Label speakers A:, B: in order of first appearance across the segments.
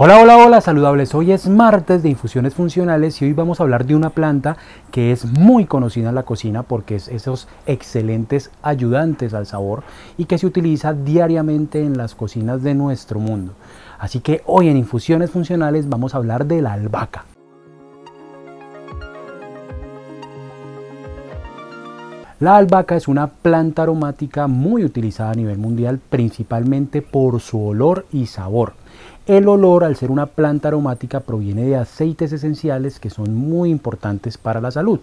A: Hola, hola, hola, saludables. Hoy es martes de infusiones funcionales y hoy vamos a hablar de una planta que es muy conocida en la cocina porque es esos excelentes ayudantes al sabor y que se utiliza diariamente en las cocinas de nuestro mundo. Así que hoy en infusiones funcionales vamos a hablar de la albahaca. La albahaca es una planta aromática muy utilizada a nivel mundial principalmente por su olor y sabor. El olor, al ser una planta aromática, proviene de aceites esenciales que son muy importantes para la salud.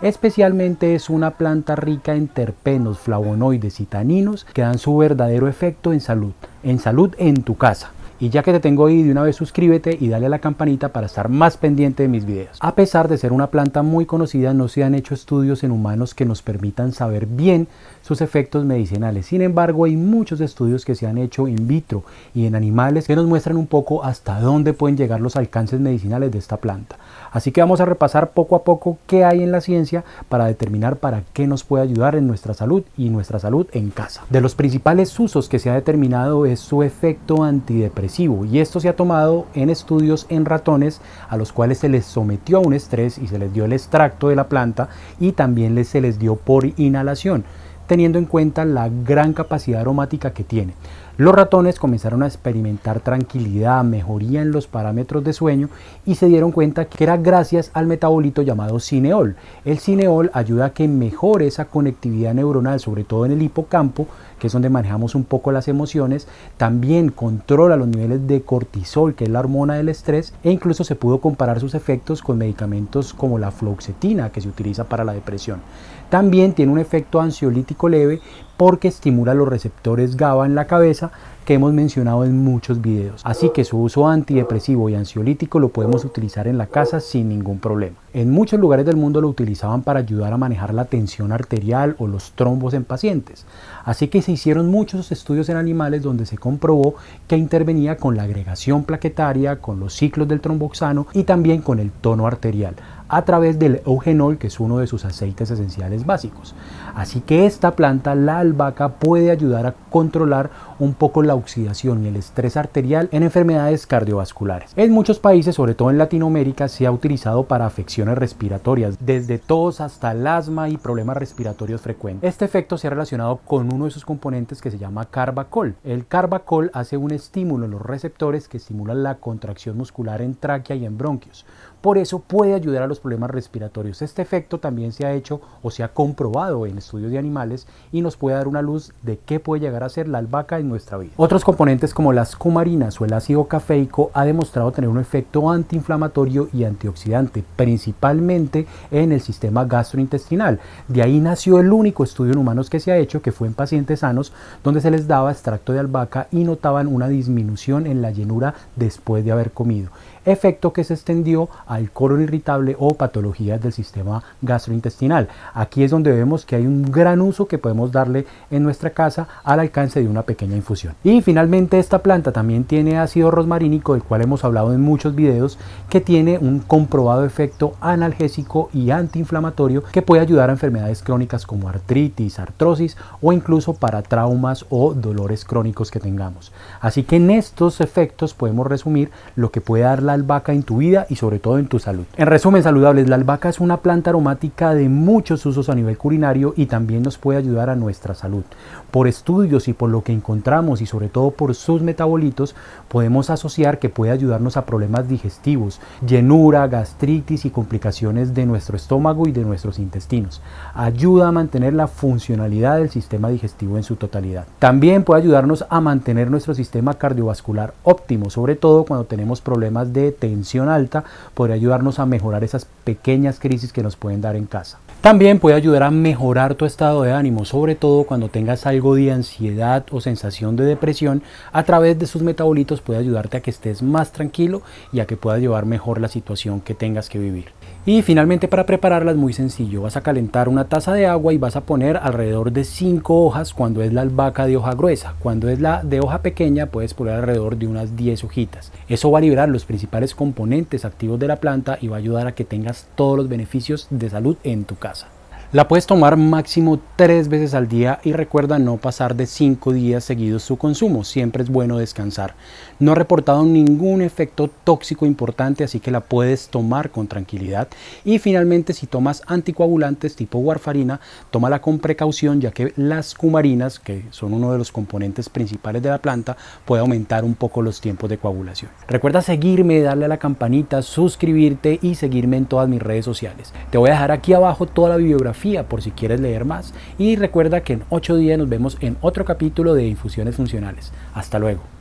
A: Especialmente es una planta rica en terpenos, flavonoides y taninos que dan su verdadero efecto en salud, en salud en tu casa. Y ya que te tengo ahí, de una vez suscríbete y dale a la campanita para estar más pendiente de mis videos. A pesar de ser una planta muy conocida, no se han hecho estudios en humanos que nos permitan saber bien sus efectos medicinales. Sin embargo, hay muchos estudios que se han hecho in vitro y en animales que nos muestran un poco hasta dónde pueden llegar los alcances medicinales de esta planta. Así que vamos a repasar poco a poco qué hay en la ciencia para determinar para qué nos puede ayudar en nuestra salud y nuestra salud en casa. De los principales usos que se ha determinado es su efecto antidepresivo y esto se ha tomado en estudios en ratones a los cuales se les sometió a un estrés y se les dio el extracto de la planta y también se les dio por inhalación teniendo en cuenta la gran capacidad aromática que tiene. Los ratones comenzaron a experimentar tranquilidad, mejoría en los parámetros de sueño y se dieron cuenta que era gracias al metabolito llamado cineol. El cineol ayuda a que mejore esa conectividad neuronal, sobre todo en el hipocampo, que es donde manejamos un poco las emociones. También controla los niveles de cortisol, que es la hormona del estrés, e incluso se pudo comparar sus efectos con medicamentos como la fluoxetina, que se utiliza para la depresión. También tiene un efecto ansiolítico leve porque estimula los receptores GABA en la cabeza que hemos mencionado en muchos videos. Así que su uso antidepresivo y ansiolítico lo podemos utilizar en la casa sin ningún problema. En muchos lugares del mundo lo utilizaban para ayudar a manejar la tensión arterial o los trombos en pacientes. Así que se hicieron muchos estudios en animales donde se comprobó que intervenía con la agregación plaquetaria, con los ciclos del tromboxano y también con el tono arterial a través del eugenol, que es uno de sus aceites esenciales básicos. Así que esta planta, la albahaca, puede ayudar a controlar un poco la oxidación y el estrés arterial en enfermedades cardiovasculares. En muchos países, sobre todo en Latinoamérica, se ha utilizado para afecciones respiratorias, desde tos hasta el asma y problemas respiratorios frecuentes. Este efecto se ha relacionado con uno de sus componentes que se llama carbacol. El carbacol hace un estímulo en los receptores que estimulan la contracción muscular en tráquea y en bronquios. Por eso puede ayudar a los problemas respiratorios. Este efecto también se ha hecho o se ha comprobado en estudios de animales y nos puede dar una luz de qué puede llegar a ser la albahaca en nuestra vida. Otros componentes como las cumarinas o el ácido cafeico ha demostrado tener un efecto antiinflamatorio y antioxidante, principalmente en el sistema gastrointestinal. De ahí nació el único estudio en humanos que se ha hecho, que fue en pacientes sanos, donde se les daba extracto de albahaca y notaban una disminución en la llenura después de haber comido efecto que se extendió al colon irritable o patologías del sistema gastrointestinal. Aquí es donde vemos que hay un gran uso que podemos darle en nuestra casa al alcance de una pequeña infusión. Y finalmente esta planta también tiene ácido rosmarínico, del cual hemos hablado en muchos videos, que tiene un comprobado efecto analgésico y antiinflamatorio que puede ayudar a enfermedades crónicas como artritis, artrosis o incluso para traumas o dolores crónicos que tengamos. Así que en estos efectos podemos resumir lo que puede dar la albahaca en tu vida y sobre todo en tu salud. En resumen, saludables, la albahaca es una planta aromática de muchos usos a nivel culinario y también nos puede ayudar a nuestra salud. Por estudios y por lo que encontramos y sobre todo por sus metabolitos, podemos asociar que puede ayudarnos a problemas digestivos, llenura, gastritis y complicaciones de nuestro estómago y de nuestros intestinos. Ayuda a mantener la funcionalidad del sistema digestivo en su totalidad. También puede ayudarnos a mantener nuestro sistema cardiovascular óptimo, sobre todo cuando tenemos problemas de tensión alta, podría ayudarnos a mejorar esas pequeñas crisis que nos pueden dar en casa. También puede ayudar a mejorar tu estado de ánimo, sobre todo cuando tengas algo de ansiedad o sensación de depresión, a través de sus metabolitos puede ayudarte a que estés más tranquilo y a que puedas llevar mejor la situación que tengas que vivir. Y finalmente para prepararla es muy sencillo, vas a calentar una taza de agua y vas a poner alrededor de 5 hojas cuando es la albahaca de hoja gruesa, cuando es la de hoja pequeña puedes poner alrededor de unas 10 hojitas. Eso va a liberar los principales componentes activos de la planta y va a ayudar a que tengas todos los beneficios de salud en tu casa. La puedes tomar máximo tres veces al día y recuerda no pasar de cinco días seguidos su consumo. Siempre es bueno descansar. No ha reportado ningún efecto tóxico importante, así que la puedes tomar con tranquilidad. Y finalmente, si tomas anticoagulantes tipo warfarina, tómala con precaución, ya que las cumarinas, que son uno de los componentes principales de la planta, puede aumentar un poco los tiempos de coagulación. Recuerda seguirme, darle a la campanita, suscribirte y seguirme en todas mis redes sociales. Te voy a dejar aquí abajo toda la por si quieres leer más. Y recuerda que en 8 días nos vemos en otro capítulo de Infusiones Funcionales. Hasta luego.